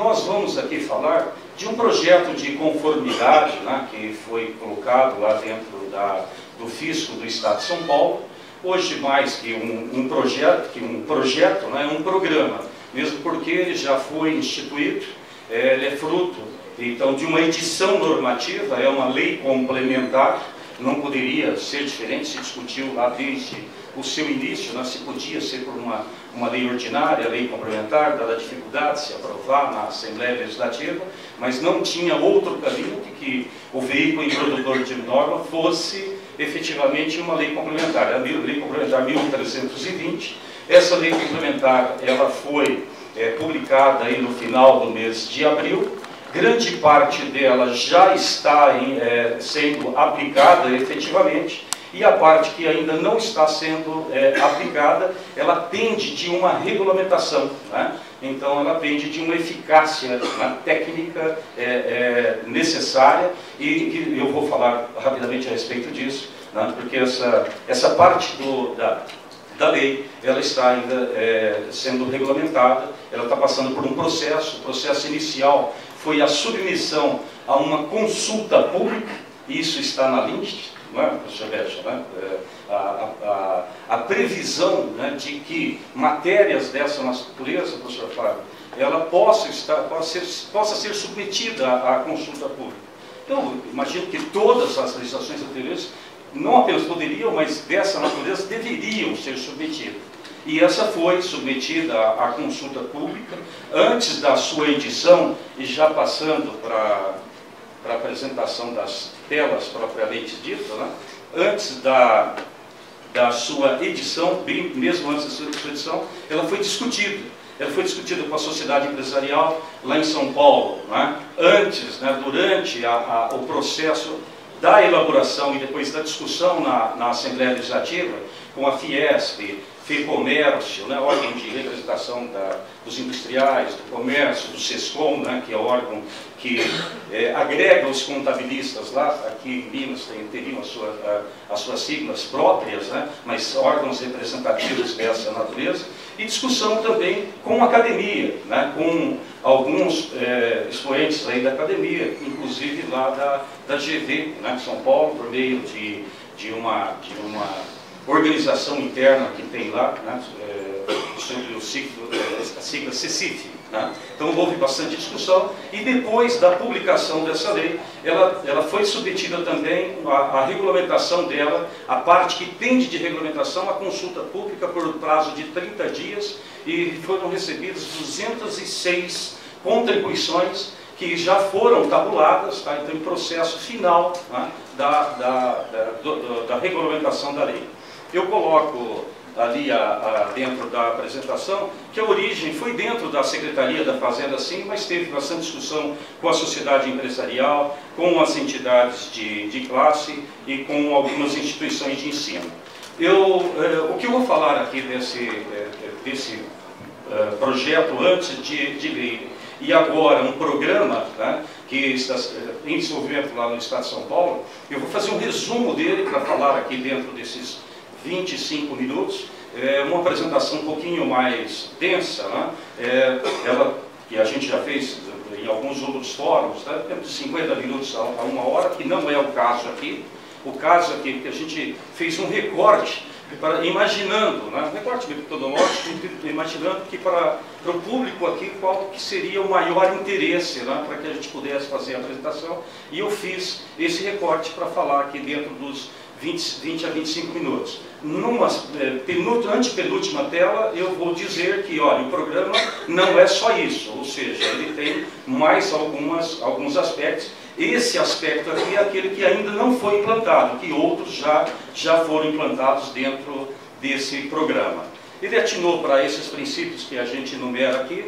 nós vamos aqui falar de um projeto de conformidade né, que foi colocado lá dentro da, do Fisco do Estado de São Paulo, hoje mais que um, um projeto, que um projeto, né, um programa, mesmo porque ele já foi instituído, é, ele é fruto então de uma edição normativa, é uma lei complementar, não poderia ser diferente, se discutiu lá desde o seu início, né, se podia ser por uma, uma lei ordinária, lei complementar, dada a dificuldade de se aprovar na Assembleia Legislativa, mas não tinha outro caminho de que o veículo introdutor de norma fosse efetivamente uma lei complementar, a lei complementar 1320. Essa lei complementar ela foi é, publicada aí no final do mês de abril, grande parte dela já está em, é, sendo aplicada efetivamente, e a parte que ainda não está sendo é, aplicada, ela pende de uma regulamentação. Né? Então, ela pende de uma eficácia né, técnica é, é, necessária, e, e, eu vou falar rapidamente a respeito disso, né? porque essa, essa parte do, da, da lei, ela está ainda é, sendo regulamentada, ela está passando por um processo, o processo inicial foi a submissão a uma consulta pública, isso está na LINST, não é, professor Becha, né? É, a, a, a, previsão né, de que matérias dessa natureza, professor Fábio, ela possa, estar, possa, ser, possa ser submetida à, à consulta pública. Então, imagino que todas as legislações anteriores não apenas poderiam, mas dessa natureza deveriam ser submetidas. E essa foi submetida à consulta pública antes da sua edição e já passando para a apresentação das telas propriamente dita, né? antes da, da sua edição, bem, mesmo antes da sua edição, ela foi discutida. Ela foi discutida com a sociedade empresarial lá em São Paulo, né? antes, né, durante a, a, o processo da elaboração e depois da discussão na, na Assembleia Legislativa, com a Fiesp, FEComércio, né, órgão de representação da, dos industriais, do comércio, do SESCOM, né, que é órgão que é, agrega os contabilistas lá, aqui em Minas tem, teriam sua, as suas siglas próprias, né, mas órgãos representativos dessa natureza, e discussão também com a academia, né, com alguns é, expoentes aí da academia, inclusive lá da, da GV, né, São Paulo, por meio de, de, uma, de uma organização interna que tem lá, né, é, sobre o ciclo, a sigla CECIF. Né? Então houve bastante discussão e depois da publicação dessa lei, ela, ela foi submetida também à, regulamentação dela, a parte que tende de regulamentação, a consulta pública por prazo de 30 dias e foram recebidas 206 contribuições que já foram tabuladas, tá? então em processo final né? da, da, da, do, da regulamentação da lei. Eu coloco ali a, a, dentro da apresentação que a origem foi dentro da Secretaria da Fazenda sim, mas teve bastante discussão com a sociedade empresarial, com as entidades de, de classe e com algumas instituições de ensino. Eu, eh, o que eu vou falar aqui desse, eh, desse eh, projeto antes de, de ler e agora um programa né, que está em desenvolvimento lá no Estado de São Paulo, eu vou fazer um resumo dele para falar aqui dentro desses 25 minutos, é uma apresentação um pouquinho mais densa, né? é, ela, que a gente já fez em alguns outros fóruns, né? de 50 minutos a uma hora, que não é o caso aqui. O caso aqui é que a gente fez um recorte, imaginando, né? recorte metodológico, imaginando que para, para o público aqui qual que seria o maior interesse né? para que a gente pudesse fazer a apresentação. E eu fiz esse recorte para falar aqui dentro dos 20, 20 a 25 minutos. Numa é, antepenúltima tela, eu vou dizer que, olha, o programa não é só isso, ou seja, ele tem mais algumas, alguns aspectos. Esse aspecto aqui é aquele que ainda não foi implantado, que outros já, já foram implantados dentro desse programa. Ele atinou para esses princípios que a gente enumera aqui,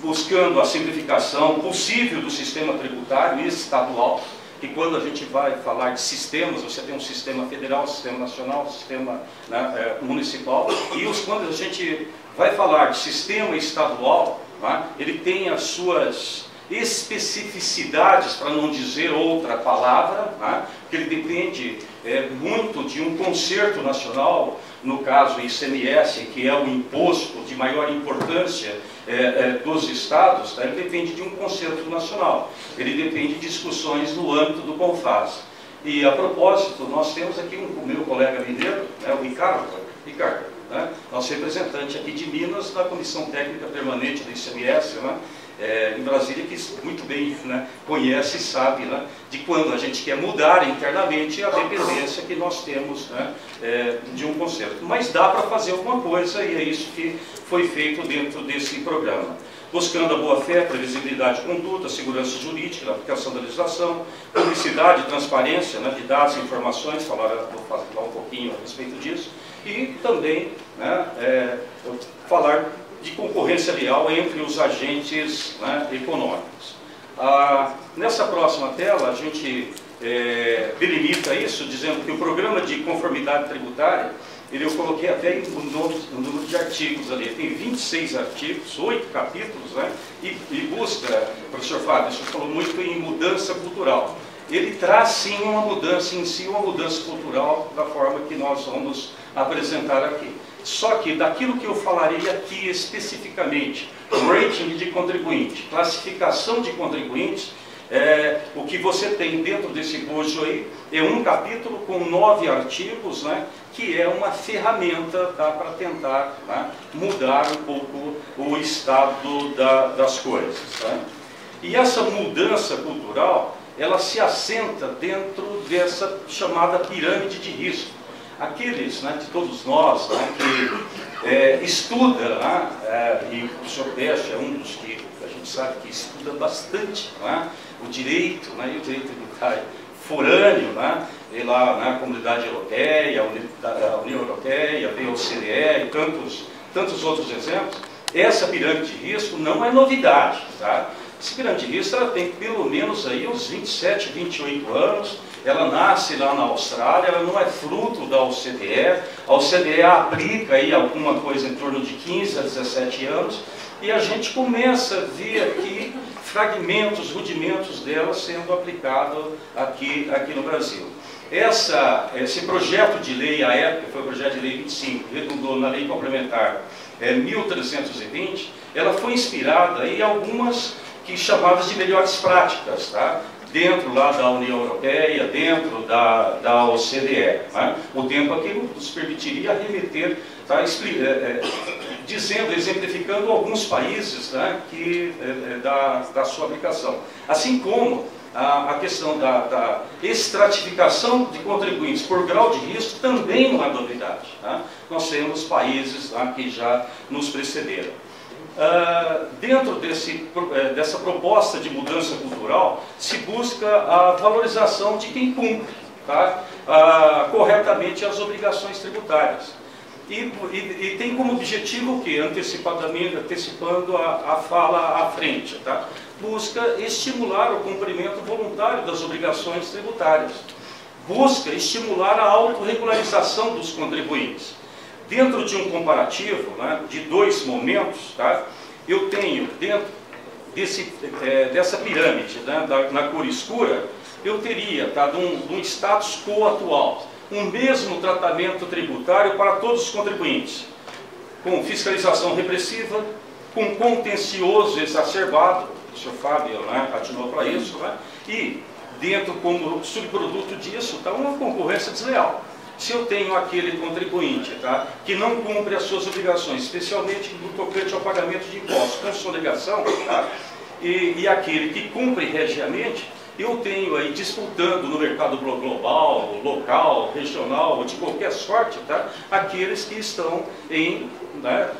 buscando a simplificação possível do sistema tributário estadual, que quando a gente vai falar de sistemas, você tem um sistema federal, um sistema nacional, um sistema né, é, municipal, e os, quando a gente vai falar de sistema estadual, né, ele tem as suas especificidades, para não dizer outra palavra, né, que ele depende é, muito de um concerto nacional, no caso ICMS, que é o imposto de maior importância é, é, dos estados, tá? ele depende de um concerto nacional, ele depende de discussões no âmbito do CONFAS. E a propósito, nós temos aqui um, o meu colega mineiro, né, o Ricardo, Ricardo né, nosso representante aqui de Minas na Comissão Técnica Permanente do ICMS, né, é, em Brasília, que muito bem né, conhece e sabe né, de quando a gente quer mudar internamente a dependência que nós temos né, é, de um concerto. Mas dá para fazer alguma coisa e é isso que foi feito dentro desse programa. Buscando a boa-fé, previsibilidade de conduta, segurança jurídica, aplicação da legislação, publicidade transparência né, de dados e informações, falar, vou falar um pouquinho a respeito disso, e também né, é, falar de concorrência leal entre os agentes né, econômicos. Ah, nessa próxima tela, a gente é, delimita isso, dizendo que o programa de conformidade tributária, ele, eu coloquei até o número, número de artigos ali, tem 26 artigos, 8 capítulos, né, e, e busca, professor Fábio, senhor falou muito em mudança cultural. Ele traz sim uma mudança em si, uma mudança cultural da forma que nós vamos apresentar aqui. Só que daquilo que eu falarei aqui especificamente, rating de contribuinte, classificação de contribuintes, é, o que você tem dentro desse bojo aí é um capítulo com nove artigos, né, que é uma ferramenta tá, para tentar né, mudar um pouco o estado da, das coisas. Tá? E essa mudança cultural, ela se assenta dentro dessa chamada pirâmide de risco aqueles né, de todos nós né, que é, estuda, né, é, e o senhor Peste é um dos que a gente sabe que estuda bastante né, o direito, né, e o direito tributário forâneo, né, e lá na comunidade europeia, a União Europeia, a OCDE e tantos, tantos outros exemplos, essa pirâmide de risco não é novidade. Tá? Essa pirâmide de risco ela tem pelo menos aí uns 27, 28 anos, ela nasce lá na Austrália, ela não é fruto da OCDE, a OCDE aplica aí alguma coisa em torno de 15 a 17 anos, e a gente começa a ver aqui fragmentos, rudimentos dela sendo aplicado aqui, aqui no Brasil. Essa, esse projeto de lei, a época foi o projeto de lei 25, redundou na lei complementar é, 1320, ela foi inspirada em algumas que chamadas de melhores práticas, tá? Dentro lá da União Europeia, dentro da, da OCDE. Né? O tempo aqui nos permitiria remeter, tá, é, é, dizendo, exemplificando alguns países né, que, é, é, da, da sua aplicação. Assim como a, questão da, da, estratificação de contribuintes por grau de risco também não é novidade. Tá? Nós temos países tá, que já nos precederam. Uh, dentro desse, uh, dessa proposta de mudança cultural, se busca a valorização de quem cumpre tá? uh, corretamente as obrigações tributárias. E, e, e, tem como objetivo o quê? Antecipadamente, antecipando a, a fala à frente. Tá? Busca estimular o cumprimento voluntário das obrigações tributárias. Busca estimular a autorregularização dos contribuintes Dentro de um comparativo né, de dois momentos, tá, eu tenho dentro desse, é, dessa pirâmide, né, da, na cor escura, eu teria tá, de, um, de um status quo atual, um mesmo tratamento tributário para todos os contribuintes, com fiscalização repressiva, com contencioso exacerbado, o senhor Fábio né, atinou para isso, né, e dentro como subproduto disso está uma concorrência desleal. Se eu tenho aquele contribuinte tá, que não cumpre as suas obrigações, especialmente no tocante ao pagamento de impostos com sonegação, tá, e, e aquele que cumpre regiamente, eu tenho aí disputando no mercado global, local, regional, ou de qualquer sorte, tá, aqueles que estão em, né,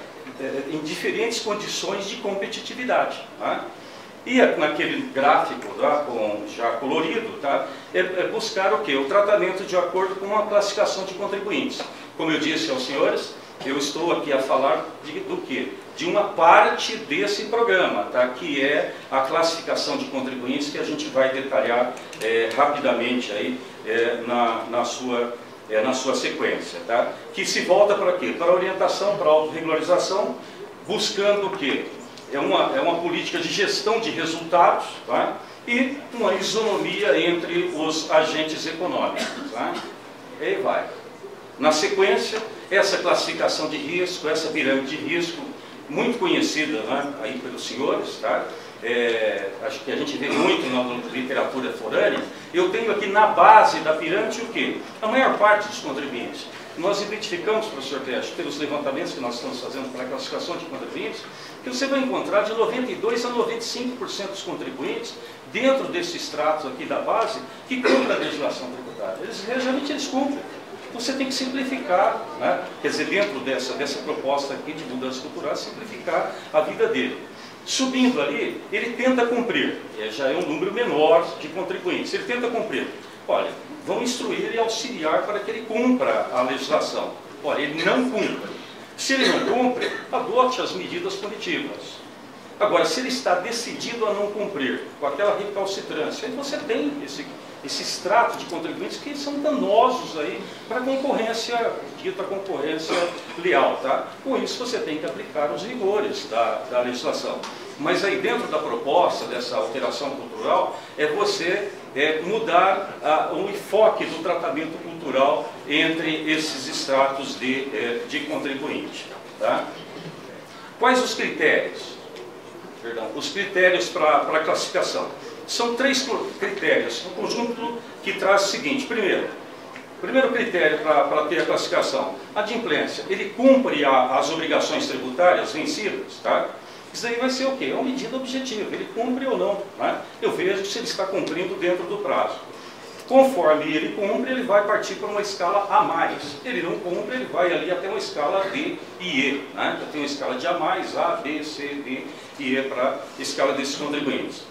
é, em diferentes condições de competitividade. Tá? E naquele gráfico tá, com, já colorido, tá, é, é buscar o quê? O tratamento de acordo com uma classificação de contribuintes. Como eu disse aos senhores, eu estou aqui a falar de, do quê? De uma parte desse programa, tá, que é a classificação de contribuintes que a gente vai detalhar é, rapidamente aí, é, na, na, sua, é, na sua sequência. Tá? Que se volta para quê? Para orientação, para autorregularização, buscando o quê? É uma, é uma política de gestão de resultados tá? e uma isonomia entre os agentes econômicos. Tá? E aí vai. Na sequência, essa classificação de risco, essa pirâmide de risco, muito conhecida né, aí pelos senhores, tá? É, acho que a gente vê muito na literatura forânea, eu tenho aqui na base da pirâmide o quê? A maior parte dos contribuintes. Nós identificamos, professor Teste, pelos levantamentos que nós estamos fazendo para a classificação de contribuintes, que você vai encontrar de 92% a 95% dos contribuintes dentro desse extrato aqui da base que cumprem a legislação tributária. Eles, realmente eles cumprem. Você tem que simplificar, né? quer dizer, dentro dessa, dessa proposta aqui de mudança cultural, simplificar a vida dele. Subindo ali, ele tenta cumprir, já é um número menor de contribuintes, ele tenta cumprir. Olha, vão instruir e auxiliar para que ele cumpra a legislação. Olha, ele não cumpre. Se ele não cumpre, adote as medidas punitivas. Agora, se ele está decidido a não cumprir, com aquela recalcitrância, aí você tem esse, esse extrato de contribuintes que são danosos aí para a concorrência, dita concorrência leal. Tá? Com isso, você tem que aplicar os rigores da, da legislação. Mas aí dentro da proposta dessa alteração cultural, é você é, mudar a, o enfoque do tratamento cultural entre esses estratos de, é, de contribuinte. Tá? Quais os critérios? Perdão, os critérios para a classificação. São três critérios, um conjunto que traz o seguinte. Primeiro, primeiro critério para ter a classificação, a adimplência. Ele cumpre a, as obrigações tributárias vencidas, tá? Isso aí vai ser o quê? É uma medida objetiva, ele cumpre ou não. Né? Eu vejo se ele está cumprindo dentro do prazo. Conforme ele cumpre, ele vai partir para uma escala A+. Ele não cumpre, ele vai ali até uma escala D e E. Né? Eu tenho uma escala de A+, A, B, C, D e E para a escala desses contribuintes.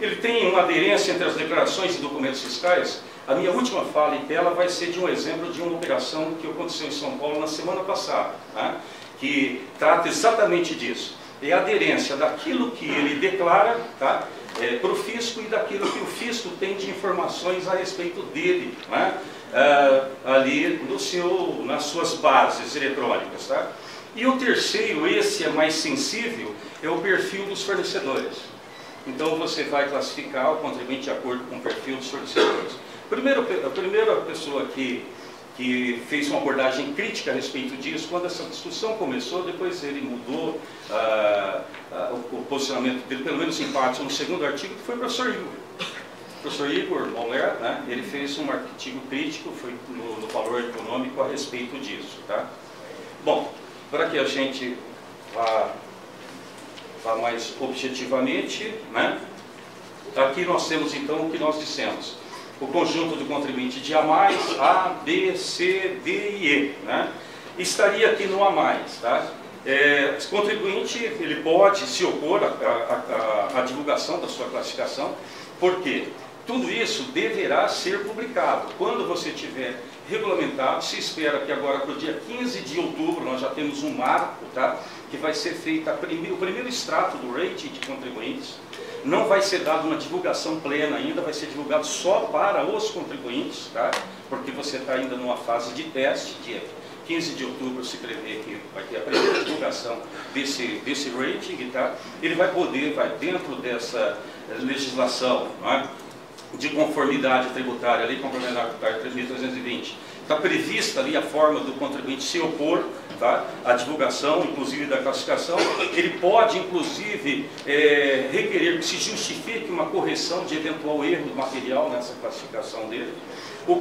Ele tem uma aderência entre as declarações e documentos fiscais. A minha última fala em tela vai ser de um exemplo de uma operação que aconteceu em São Paulo na semana passada, né? que trata exatamente disso é a aderência daquilo que ele declara tá, é, para o fisco e daquilo que o fisco tem de informações a respeito dele, né, ah, ali no seu, nas suas bases eletrônicas. Tá? E o terceiro, esse é mais sensível, é o perfil dos fornecedores. Então você vai classificar o contribuinte de acordo com o perfil dos fornecedores. Primeiro, a primeira pessoa que que fez uma abordagem crítica a respeito disso. Quando essa discussão começou, depois ele mudou ah, ah, o, posicionamento dele, pelo menos em parte, no segundo artigo, que foi o professor Igor. O professor Igor Moller, né, ele fez um artigo crítico, foi no, no valor econômico a respeito disso. Tá? Bom, para que a gente vá, vá mais objetivamente, né, aqui nós temos então o que nós dissemos o conjunto do contribuinte de A+, A, B, C, D e E. Né? Estaria aqui no A+. Tá? É, esse contribuinte ele pode se opor à divulgação da sua classificação, porque tudo isso deverá ser publicado. Quando você tiver regulamentado, se espera que agora para o dia 15 de outubro nós já temos um marco, tá? que vai ser feito o primeiro extrato do rating de contribuintes, não vai ser dada uma divulgação plena ainda, vai ser divulgado só para os contribuintes, tá? porque você está ainda numa fase de teste, dia 15 de outubro se prevê que vai ter a primeira divulgação desse, desse rating, tá? ele vai poder, vai dentro dessa legislação é? de conformidade tributária, Lei Complementar Tributária 3.320, está prevista ali a forma do contribuinte se opor tá? a divulgação, inclusive da classificação. Ele pode, inclusive, é, requerer que se justifique uma correção de eventual erro material nessa classificação dele. O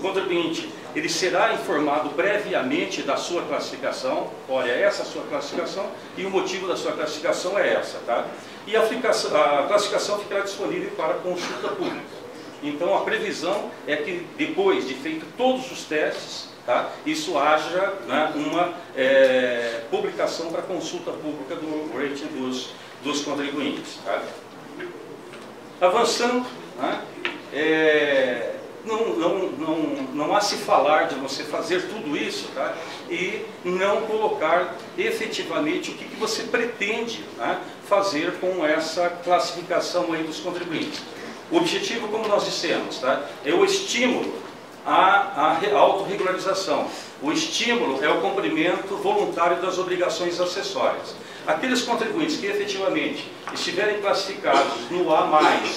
contribuinte ele será informado previamente da sua classificação, olha, essa é a sua classificação e o motivo da sua classificação é essa, tá? E a, a classificação ficará disponível para consulta pública. Então a previsão é que depois de feito todos os testes, tá? isso haja né, uma é, publicação para consulta pública do rating dos, dos contribuintes. Tá? Avançando, né, é, não, não, não, não há se falar de você fazer tudo isso tá? e não colocar efetivamente o que, que você pretende né, fazer com essa classificação aí dos contribuintes. O objetivo, como nós dissemos, tá, é o estímulo a, a autorregularização. O estímulo é o cumprimento voluntário das obrigações acessórias. Aqueles contribuintes que efetivamente estiverem classificados no A+,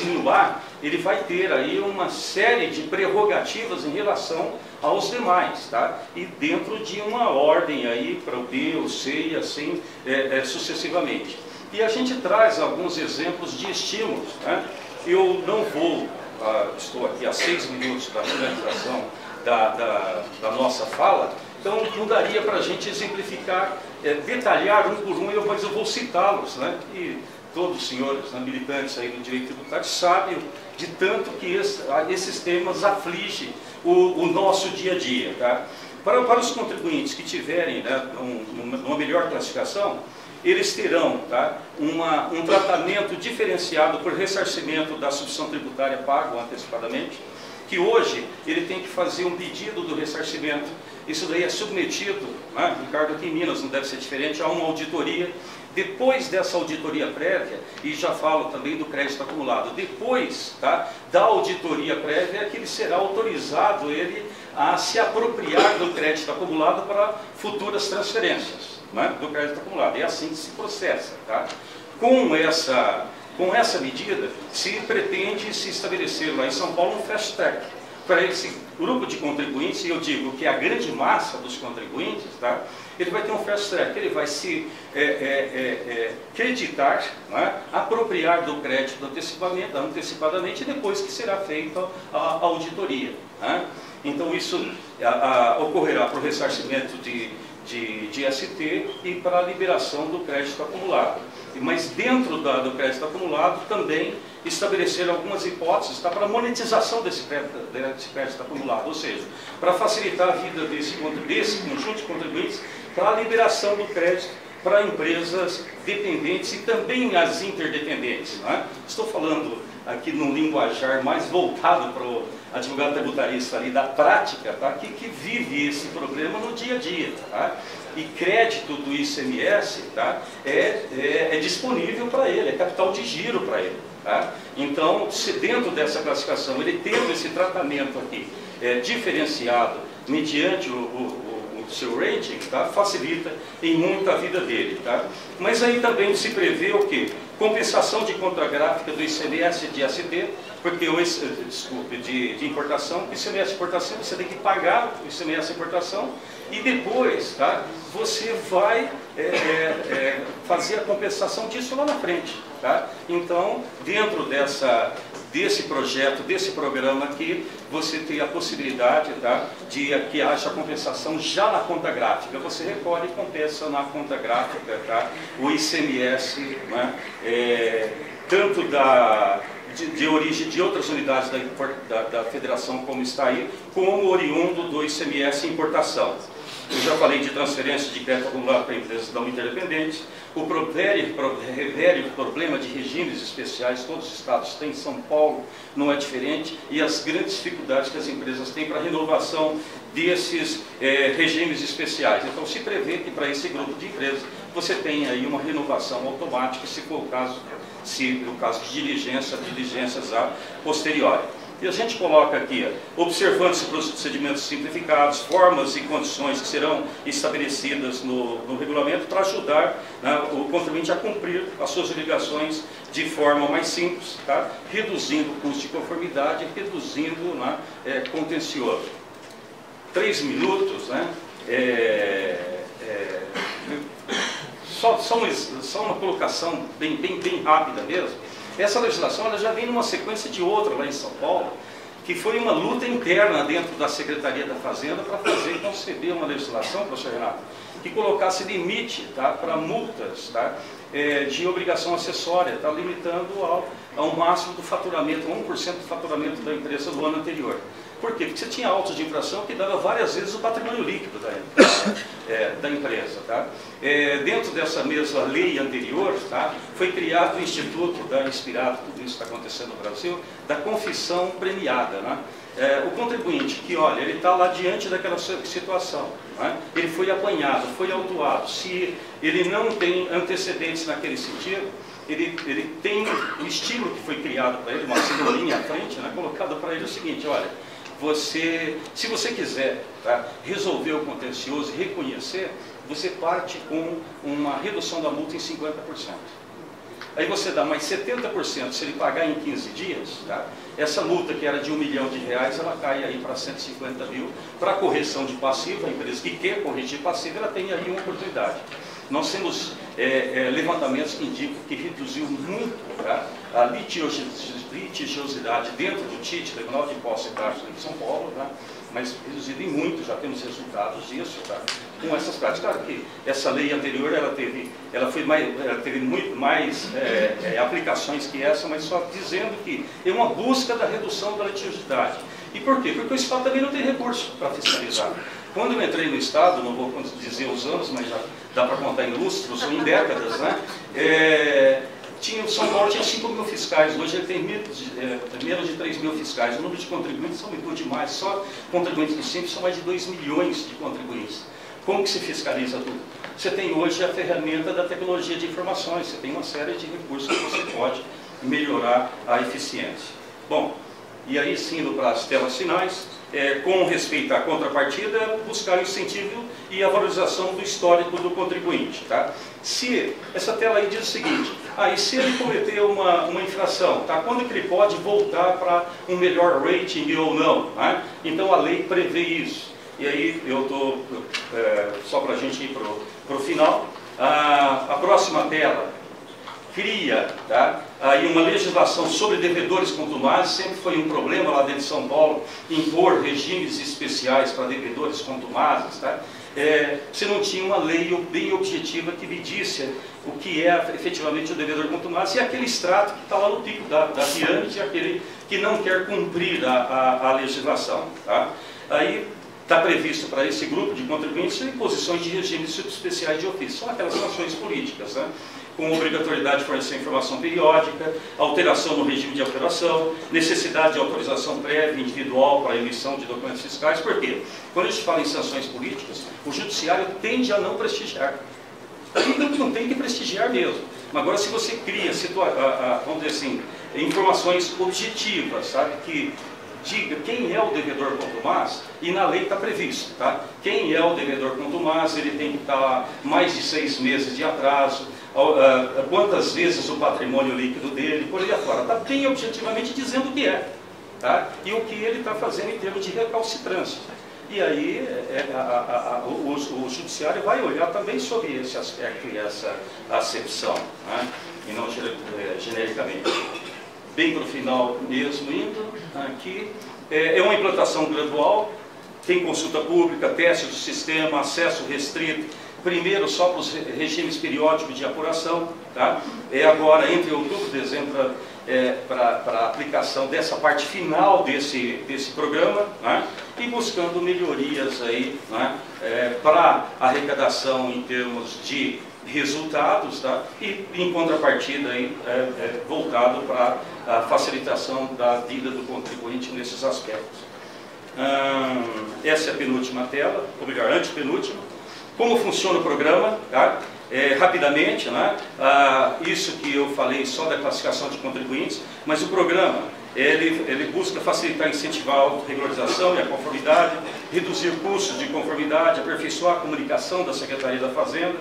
e no A, ele vai ter aí uma série de prerrogativas em relação aos demais, tá? E dentro de uma ordem aí para o B, o C e assim é, é, sucessivamente. E a gente traz alguns exemplos de estímulos, né? Eu não vou, ah, estou aqui há seis minutos da finalização da, da, da nossa fala, então não daria para a gente exemplificar, é, detalhar um por um, mas eu vou citá-los, né? E todos os senhores né, militantes aí do direito tributário sabem de tanto que esse, esses temas afligem o, o, nosso dia a dia. Tá? Para, para os contribuintes que tiverem né, um, uma melhor classificação, eles terão tá, uma, um tratamento diferenciado por ressarcimento da substituição tributária pago antecipadamente, que hoje ele tem que fazer um pedido do ressarcimento. Isso daí é submetido, né, Ricardo, aqui em Minas não deve ser diferente, a uma auditoria. Depois dessa auditoria prévia, e já falo também do crédito acumulado, depois tá, da auditoria prévia é que ele será autorizado ele a se apropriar do crédito acumulado para futuras transferências né, do crédito acumulado. É assim que se processa. Tá? Com essa com essa medida, se pretende se estabelecer lá em São Paulo um fast track para esse grupo de contribuintes, e eu digo que a grande massa dos contribuintes, tá, ele vai ter um fast track, ele vai se é, é, é, é creditar, é, apropriar do crédito antecipadamente, antecipadamente depois que será feita a, a auditoria. Né? Então isso a, a, ocorrerá para o ressarcimento de, de, de ST e para a liberação do crédito acumulado mas dentro da, do crédito acumulado também estabelecer algumas hipóteses tá, para monetização desse crédito, desse crédito acumulado, ou seja, para facilitar a vida desse, desse conjunto de contribuintes para a liberação do crédito para empresas dependentes e também as interdependentes. É? Estou falando aqui num linguajar mais voltado para o advogado tributarista ali da prática, tá? que, que vive esse problema no dia a dia. Tá? E crédito do ICMS tá? é, é, é disponível para ele, é capital de giro para ele. Tá? Então, se dentro dessa classificação, ele tendo esse tratamento aqui é, diferenciado mediante o, o seu rating, tá? facilita em muito a vida dele. Tá? Mas aí também se prevê o quê? Compensação de contragráfica do ICMS de ST, porque o desculpe, de, de importação, ICMS importação, você tem que pagar o ICMS importação e depois tá, você vai é, é, é, fazer a compensação disso lá na frente. Tá? Então, dentro dessa, desse projeto, desse programa aqui, você tem a possibilidade tá, de que haja compensação já na conta gráfica. Você recolhe e compensa na conta gráfica tá, o ICMS, né, é, tanto da, de, de, origem de outras unidades da, da, da federação, como está aí, como oriundo do ICMS importação. Eu já falei de transferência de crédito acumulado para empresas não interdependentes. O velho problema de regimes especiais, todos os estados têm, São Paulo não é diferente, e as grandes dificuldades que as empresas têm para a renovação desses é, regimes especiais. Então, se prevê que para esse grupo de empresas você tem aí uma renovação automática, se for o caso, se o caso de diligência, diligências a posteriori. E a gente coloca aqui, observando-se procedimentos simplificados, formas e condições que serão estabelecidas no, no regulamento para ajudar né, o contribuinte a cumprir as suas obrigações de forma mais simples, tá? reduzindo o custo de conformidade, reduzindo né, é, contencioso. Três minutos, né? É, é, só, só, uma, só uma colocação bem, bem, bem rápida mesmo. Essa legislação ela já vem numa sequência de outra lá em São Paulo, que foi uma luta interna dentro da Secretaria da Fazenda para fazer conceber uma legislação, professor Renato, que colocasse limite tá, para multas tá, é, de obrigação acessória, tá, limitando ao, ao máximo do faturamento, 1% do faturamento da empresa do ano anterior. Por quê? Porque você tinha autos de infração que dava várias vezes o patrimônio líquido da, é, da empresa. Tá? É, dentro dessa mesma lei anterior, tá, foi criado o Instituto, da inspirado, tudo isso está acontecendo no Brasil, da confissão premiada. Né? É, o contribuinte que, olha, ele está lá diante daquela situação, né? ele foi apanhado, foi autuado, se ele não tem antecedentes naquele sentido, ele, ele tem o estímulo que foi criado para ele, uma cenourinha à frente, né, colocado para ele o seguinte, olha, você, se você quiser tá, resolver o contencioso e reconhecer, você parte com uma redução da multa em 50%. Aí você dá mais 70% se ele pagar em 15 dias, tá? essa multa que era de um milhão de reais, ela cai aí para 150 mil. Para correção de passivo, a empresa que quer corrigir passivo, ela tem aí uma oportunidade. Nós temos é, é, levantamentos que indicam que reduziu muito tá? a litigiosidade dentro do TIT, Tribunal de Impostos e Taxas de São Paulo, tá? mas reduzido em muito, já temos resultados disso, tá? com essas práticas. Claro que essa lei anterior, ela teve, ela foi mais, ela teve muito mais é, é, aplicações que essa, mas só dizendo que é uma busca da redução da litigiosidade. E por quê? Porque o Estado também não tem recurso para fiscalizar. Quando eu entrei no Estado, não vou dizer os anos, mas já dá para contar em lustros em décadas, né? É, tinha, São Paulo tinha 5 mil fiscais, hoje ele tem é, menos de 3 mil fiscais. O número de contribuintes aumentou demais, só contribuintes do Simples são mais de 2 milhões de contribuintes. Como que se fiscaliza tudo? Você tem hoje a ferramenta da tecnologia de informações, você tem uma série de recursos que você pode melhorar a eficiência. Bom, e aí sim, indo para as telas finais, é, com respeito à contrapartida, buscar o incentivo e a valorização do histórico do contribuinte. Tá? Se, essa tela aí diz o seguinte, ah, e se ele cometer uma, uma infração, tá? quando que ele pode voltar para um melhor rating ou não? Né? Então a lei prevê isso. E aí eu estou, é, só para a gente ir para o final, a, a próxima tela cria tá, aí uma legislação sobre devedores contumazes, sempre foi um problema lá dentro de São Paulo, impor regimes especiais para devedores contumazes, tá? É, você não tinha uma lei bem objetiva que medisse o que é efetivamente o devedor contumaz e aquele extrato que está lá no pico da, da pirâmide, aquele que não quer cumprir a, a, a legislação. Tá? Aí está previsto para esse grupo de contribuintes imposições de regimes especiais de ofício, são aquelas sanções políticas. Né? com obrigatoriedade de fornecer informação periódica, alteração no regime de operação, necessidade de autorização prévia individual para a emissão de documentos fiscais. Por quê? Quando a gente fala em sanções políticas, o judiciário tende a não prestigiar. Então não tem que prestigiar mesmo. Mas agora se você cria, vamos dizer assim, informações objetivas, sabe, que diga quem é o devedor contumaz, e na lei está previsto, tá? Quem é o devedor contumaz, ele tem que estar mais de seis meses de atraso, quantas vezes o patrimônio líquido dele, por aí afora. Está bem objetivamente dizendo o que é. Tá? E o que ele está fazendo em termos de recalcitrância. E aí é, a, a, a, o, o, judiciário vai olhar também sobre esse aspecto e essa acepção, né? e não é, genericamente. Bem para o final mesmo, indo aqui, é, é uma implantação gradual, tem consulta pública, teste do sistema, acesso restrito, primeiro só para os regimes periódicos de apuração, tá? é agora entre outubro e dezembro é, para a aplicação dessa parte final desse, desse programa né? e buscando melhorias aí né? é, para arrecadação em termos de resultados tá? e em contrapartida aí, é, é voltado para a facilitação da vida do contribuinte nesses aspectos. Hum, essa é a penúltima tela, ou melhor, antepenúltima. Como funciona o programa? Tá? É, rapidamente, né? ah, isso que eu falei só da classificação de contribuintes, mas o programa ele, ele busca facilitar incentivar a autorregularização e a conformidade, reduzir custos de conformidade, aperfeiçoar a comunicação da Secretaria da Fazenda,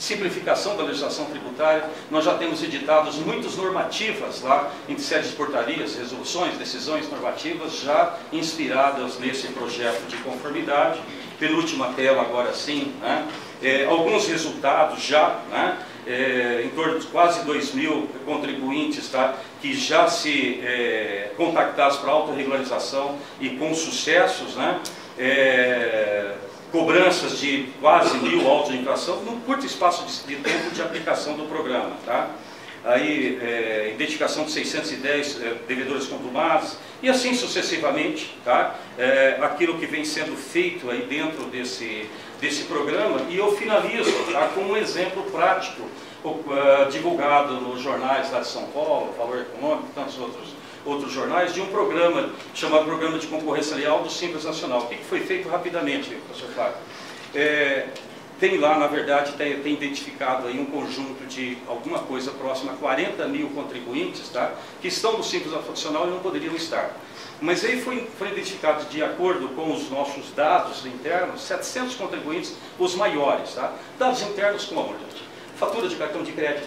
simplificação da legislação tributária. Nós já temos editados muitas normativas lá, em séries de portarias, resoluções, decisões normativas já inspiradas nesse projeto de conformidade penúltima tela agora sim, né? é, alguns resultados já, né? é, em torno de quase 2 mil contribuintes tá? que já se é, contactados para autorregularização e com sucessos, né? É, cobranças de quase mil autos de infração num curto espaço de, de tempo de aplicação do programa. Tá? aí é, identificação de 610 é, devedores contumados e assim sucessivamente, tá? É, aquilo que vem sendo feito aí dentro desse, desse programa e eu finalizo tá? com um exemplo prático uh, divulgado nos jornais lá de São Paulo, Valor Econômico e tantos outros, outros jornais, de um programa chamado Programa de Concorrência Leal do Simples Nacional. O que foi feito rapidamente, professor Fábio? É, tem lá, na verdade, tem, tem, identificado aí um conjunto de alguma coisa próxima a 40 mil contribuintes, tá? que estão no Simples Funcional e não poderiam estar. Mas aí foi, foi identificado, de acordo com os nossos dados internos, 700 contribuintes, os maiores. Tá? Dados internos como? Fatura de cartão de crédito,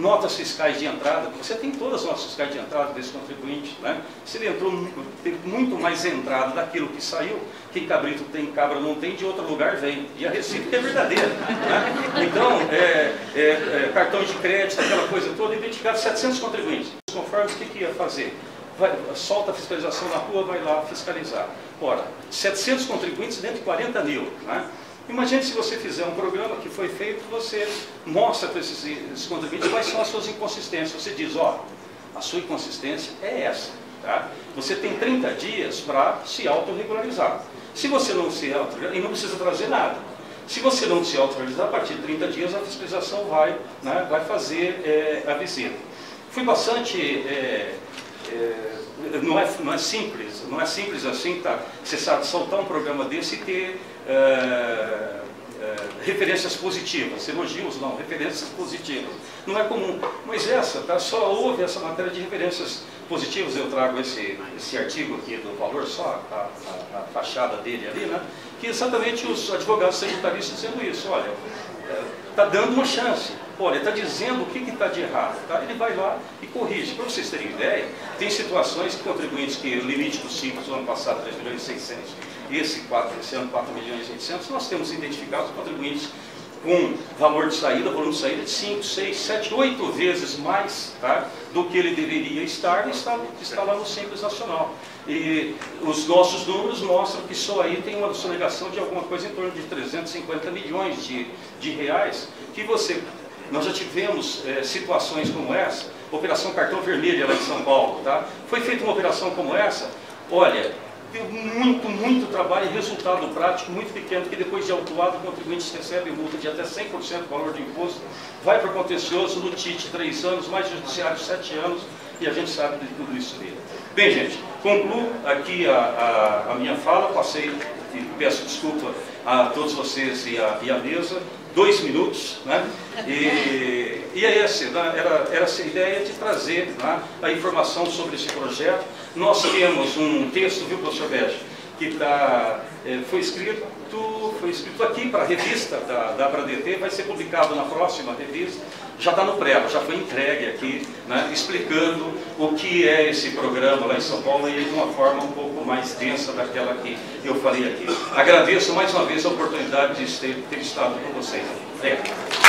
notas fiscais de entrada, você tem todas as notas fiscais de entrada desse contribuinte, né? Se ele entrou, teve muito mais entrada daquilo que saiu, quem cabrito tem, cabra não tem, de outro lugar vem. E a receita é verdadeira. Né? Então, é, é, é, cartão de crédito, aquela coisa toda, identificado 700 contribuintes. Conforme o que, que ia fazer? Vai, solta a fiscalização na rua, vai lá fiscalizar. Ora, 700 contribuintes dentro de 40 mil. Né? Imagine se você fizer um programa que foi feito, você mostra para esses, esses quais são as suas inconsistências. Você diz, ó, a sua inconsistência é essa. Tá? Você tem 30 dias para se autorregularizar. Se você não se autorregularizar, e não precisa trazer nada. Se você não se autorregularizar, a partir de 30 dias a fiscalização vai, né, vai fazer é, a visita. Fui bastante... É, é, não, é, não é simples, não é simples assim, tá? Você sabe soltar um programa desse e ter é, é, referências positivas, elogios não, referências positivas. Não é comum, mas essa, tá? Só houve essa matéria de referências positivas, eu trago esse, esse artigo aqui do Valor, só a, a, a fachada dele ali, né? Que exatamente os advogados tributaristas dizendo isso, olha, está dando uma chance. Olha, está dizendo o que está de errado. Tá? Ele vai lá e corrige. Para vocês terem ideia, tem situações que contribuintes que o limite do simples no ano passado 3 milhões e 600, esse, 4, esse ano 4 milhões e 800, nós temos identificados contribuintes com valor de saída, volume de saída de 5, 6, 7, 8 vezes mais tá, do que ele deveria estar e está, está lá no Simples Nacional. E os nossos números mostram que só aí tem uma sonegação de alguma coisa em torno de 350 milhões de, de reais, que você... Nós já tivemos é, situações como essa, Operação Cartão Vermelho lá em São Paulo, tá? Foi feita uma operação como essa, olha, deu muito, muito trabalho e resultado prático muito pequeno, que depois de autuado, o contribuinte recebe multa de até 100% do valor do imposto, vai para o contencioso, no TIT 3 anos, mais judiciário 7 anos, e a gente sabe de tudo isso dele. Bem, gente, concluo aqui a, a, a minha fala, passei peço desculpa a todos vocês e a, e a mesa, dois minutos, né? E, e é esse, né? era, era essa ideia de trazer né, a informação sobre esse projeto. Nós temos um texto, viu, professor Bege, que tá, é, foi, escrito, foi escrito aqui para a revista da, da AbraDT, vai ser publicado na próxima revista, já está no pré, já foi entregue aqui, né, explicando o que é esse programa lá em São Paulo e de uma forma um pouco mais densa daquela que eu falei aqui. Agradeço mais uma vez a oportunidade de ter, ter estado com vocês. Obrigado.